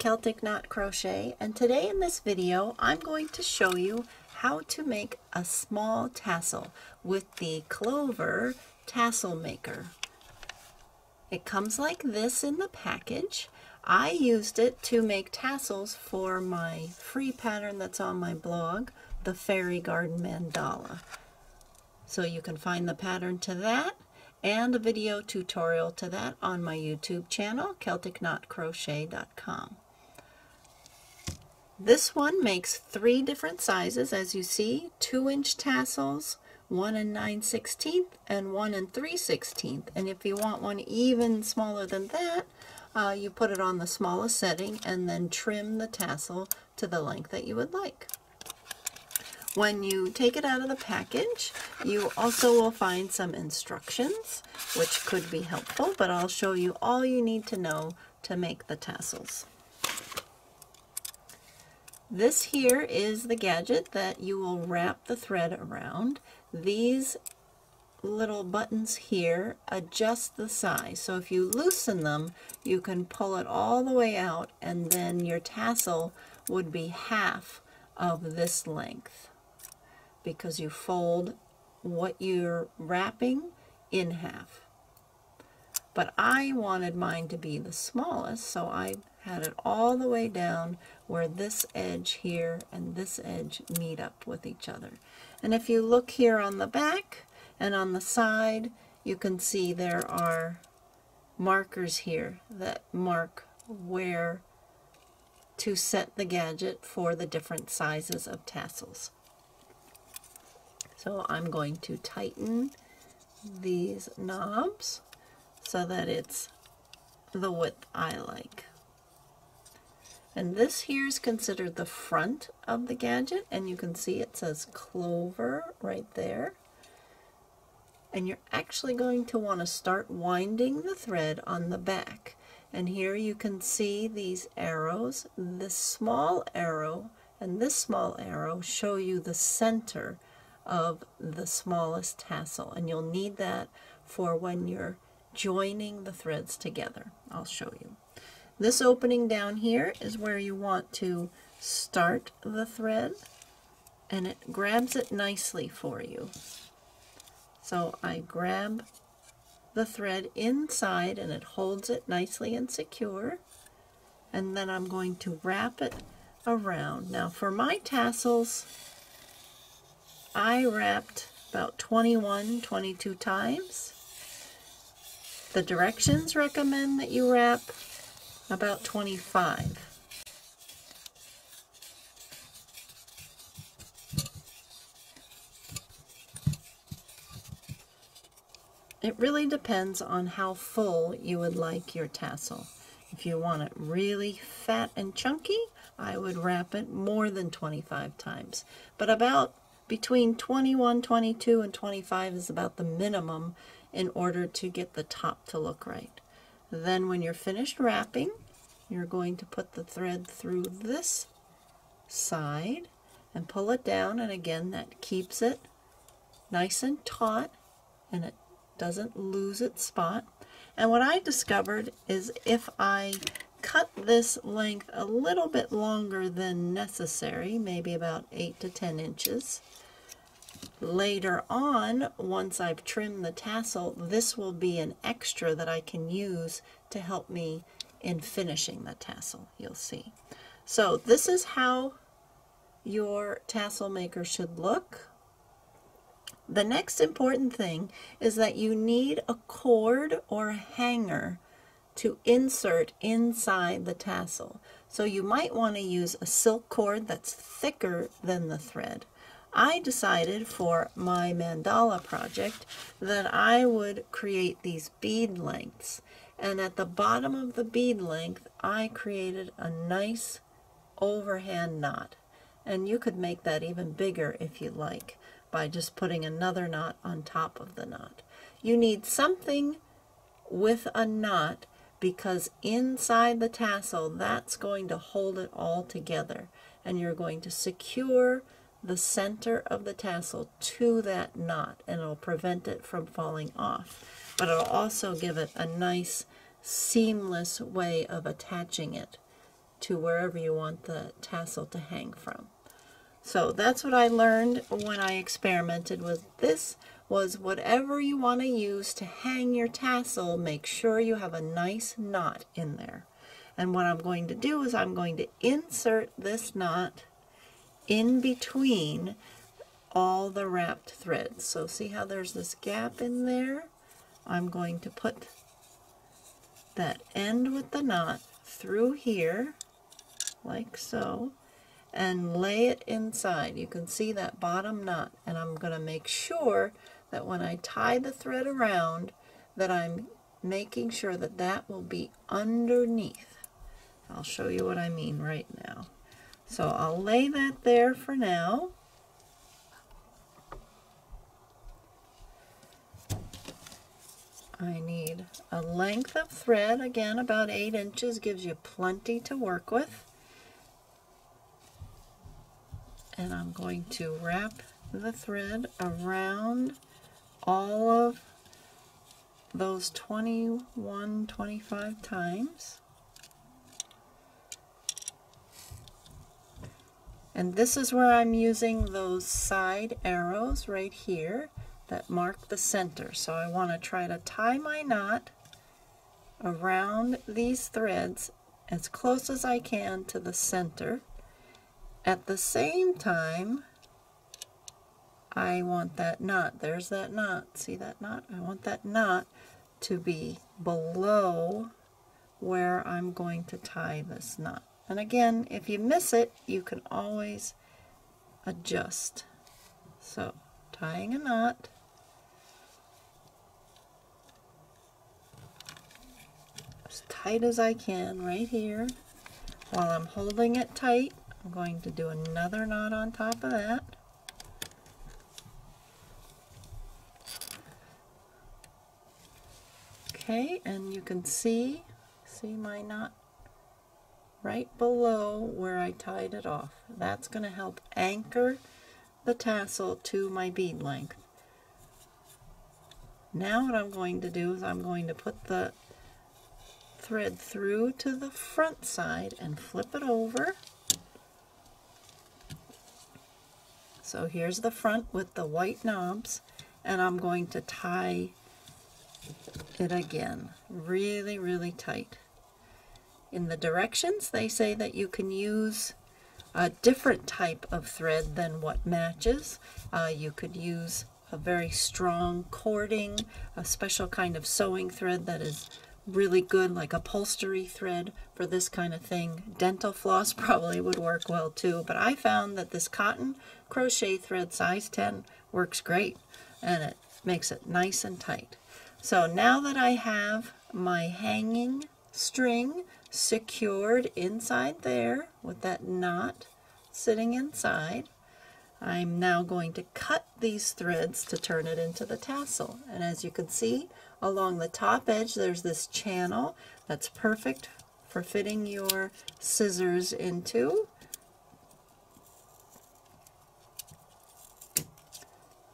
Celtic Knot Crochet and today in this video I'm going to show you how to make a small tassel with the Clover Tassel Maker. It comes like this in the package. I used it to make tassels for my free pattern that's on my blog, the Fairy Garden Mandala. So you can find the pattern to that and a video tutorial to that on my YouTube channel, CelticKnotCrochet.com. This one makes three different sizes, as you see, 2-inch tassels, 1 and 9 16th, and 1 and 3 16th. And if you want one even smaller than that, uh, you put it on the smallest setting and then trim the tassel to the length that you would like. When you take it out of the package, you also will find some instructions, which could be helpful, but I'll show you all you need to know to make the tassels. This here is the gadget that you will wrap the thread around. These little buttons here adjust the size. So if you loosen them, you can pull it all the way out and then your tassel would be half of this length because you fold what you're wrapping in half. But I wanted mine to be the smallest, so I had it all the way down where this edge here and this edge meet up with each other. And if you look here on the back and on the side, you can see there are markers here that mark where to set the gadget for the different sizes of tassels. So I'm going to tighten these knobs so that it's the width I like. And this here is considered the front of the gadget, and you can see it says Clover right there. And you're actually going to want to start winding the thread on the back. And here you can see these arrows. This small arrow and this small arrow show you the center of the smallest tassel and you'll need that for when you're joining the threads together. I'll show you. This opening down here is where you want to start the thread and it grabs it nicely for you. So I grab the thread inside and it holds it nicely and secure and then I'm going to wrap it around. Now for my tassels I wrapped about 21, 22 times. The directions recommend that you wrap about 25. It really depends on how full you would like your tassel. If you want it really fat and chunky, I would wrap it more than 25 times. But about between 21, 22, and 25 is about the minimum in order to get the top to look right. Then when you're finished wrapping, you're going to put the thread through this side and pull it down and again that keeps it nice and taut and it doesn't lose its spot. And what I discovered is if I cut this length a little bit longer than necessary, maybe about 8 to 10 inches, Later on, once I've trimmed the tassel, this will be an extra that I can use to help me in finishing the tassel, you'll see. So this is how your tassel maker should look. The next important thing is that you need a cord or hanger to insert inside the tassel. So you might want to use a silk cord that's thicker than the thread. I decided for my mandala project that I would create these bead lengths. And at the bottom of the bead length, I created a nice overhand knot. And you could make that even bigger if you like by just putting another knot on top of the knot. You need something with a knot because inside the tassel, that's going to hold it all together. And you're going to secure the center of the tassel to that knot and it'll prevent it from falling off. But it'll also give it a nice seamless way of attaching it to wherever you want the tassel to hang from. So that's what I learned when I experimented with this was whatever you want to use to hang your tassel, make sure you have a nice knot in there. And what I'm going to do is I'm going to insert this knot in between all the wrapped threads. So see how there's this gap in there? I'm going to put that end with the knot through here, like so, and lay it inside. You can see that bottom knot, and I'm going to make sure that when I tie the thread around, that I'm making sure that that will be underneath. I'll show you what I mean right now. So I'll lay that there for now. I need a length of thread, again about 8 inches, gives you plenty to work with. And I'm going to wrap the thread around all of those 21, 25 times. And this is where I'm using those side arrows right here that mark the center. So I want to try to tie my knot around these threads as close as I can to the center. At the same time, I want that knot, there's that knot, see that knot? I want that knot to be below where I'm going to tie this knot. And again, if you miss it, you can always adjust. So, tying a knot, as tight as I can right here. While I'm holding it tight, I'm going to do another knot on top of that. Okay, and you can see, see my knot right below where I tied it off. That's going to help anchor the tassel to my bead length. Now what I'm going to do is I'm going to put the thread through to the front side and flip it over. So here's the front with the white knobs and I'm going to tie it again really really tight. In the directions they say that you can use a different type of thread than what matches. Uh, you could use a very strong cording, a special kind of sewing thread that is really good like upholstery thread for this kind of thing. Dental floss probably would work well too, but I found that this cotton crochet thread size 10 works great and it makes it nice and tight. So now that I have my hanging string secured inside there with that knot sitting inside, I'm now going to cut these threads to turn it into the tassel. And as you can see, along the top edge there's this channel that's perfect for fitting your scissors into.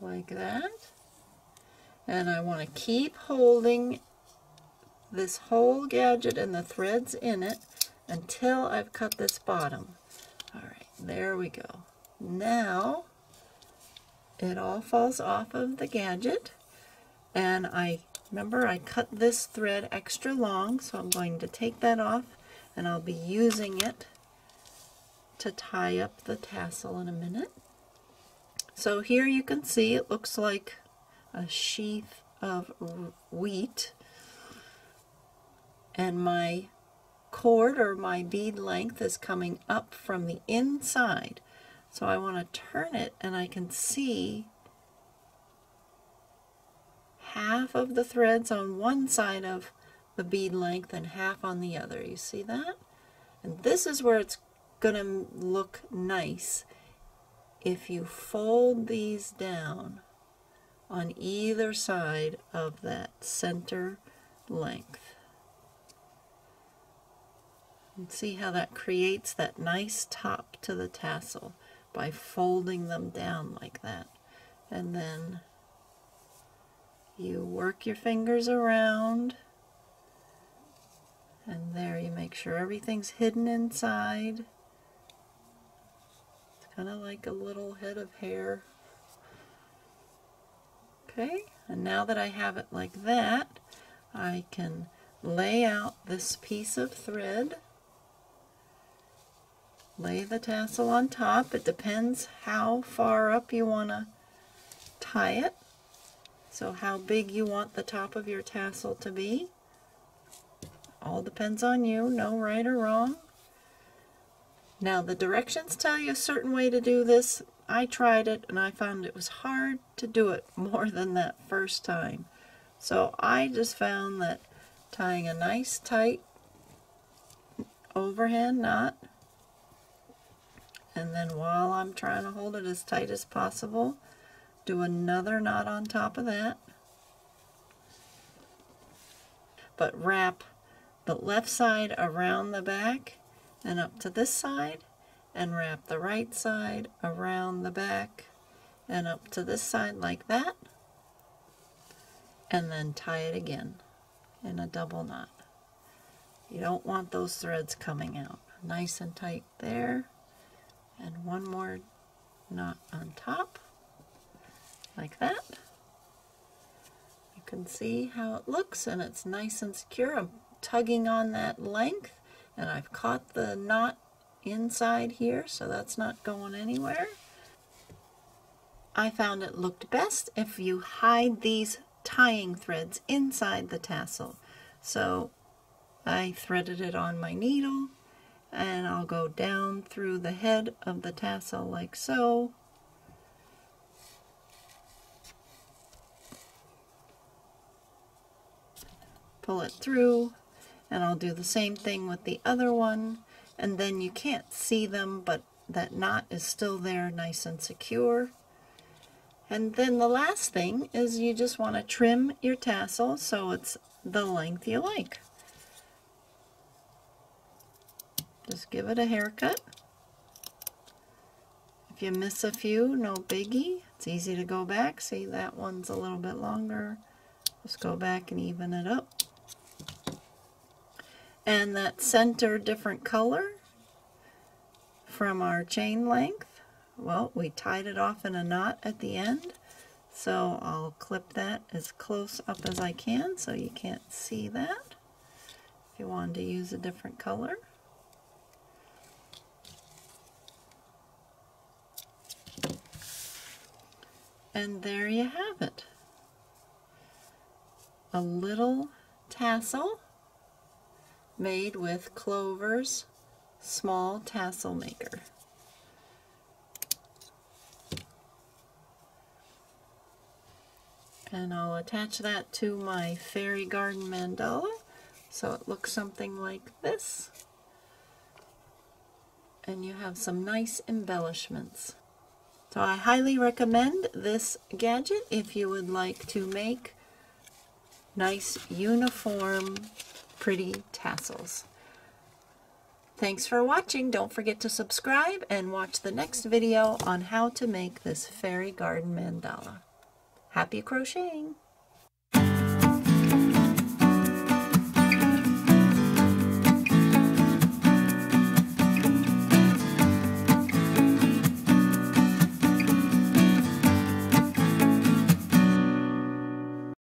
Like that. And I want to keep holding this whole gadget and the threads in it until I've cut this bottom. All right, there we go. Now it all falls off of the gadget and I remember I cut this thread extra long so I'm going to take that off and I'll be using it to tie up the tassel in a minute. So here you can see it looks like a sheath of wheat and my cord or my bead length is coming up from the inside. So I want to turn it and I can see half of the threads on one side of the bead length and half on the other. You see that? And this is where it's going to look nice if you fold these down on either side of that center length. And see how that creates that nice top to the tassel by folding them down like that. And then you work your fingers around And there you make sure everything's hidden inside. It's kind of like a little head of hair. Okay, and now that I have it like that, I can lay out this piece of thread. Lay the tassel on top. It depends how far up you want to tie it. So how big you want the top of your tassel to be. All depends on you, no right or wrong. Now the directions tell you a certain way to do this. I tried it and I found it was hard to do it more than that first time. So I just found that tying a nice tight overhand knot and then while I'm trying to hold it as tight as possible do another knot on top of that but wrap the left side around the back and up to this side and wrap the right side around the back and up to this side like that and then tie it again in a double knot. You don't want those threads coming out. Nice and tight there and one more knot on top like that. You can see how it looks and it's nice and secure. I'm tugging on that length and I've caught the knot inside here so that's not going anywhere. I found it looked best if you hide these tying threads inside the tassel. So I threaded it on my needle and I'll go down through the head of the tassel like so. Pull it through and I'll do the same thing with the other one and then you can't see them but that knot is still there nice and secure. And then the last thing is you just want to trim your tassel so it's the length you like. Just give it a haircut. If you miss a few, no biggie. It's easy to go back. See, that one's a little bit longer. Just go back and even it up. And that center different color from our chain length, well, we tied it off in a knot at the end. So I'll clip that as close up as I can so you can't see that. If you wanted to use a different color. And there you have it. A little tassel made with Clover's small tassel maker. And I'll attach that to my fairy garden mandala so it looks something like this. And you have some nice embellishments. So I highly recommend this gadget if you would like to make nice uniform pretty tassels. Thanks for watching. Don't forget to subscribe and watch the next video on how to make this fairy garden mandala. Happy crocheting!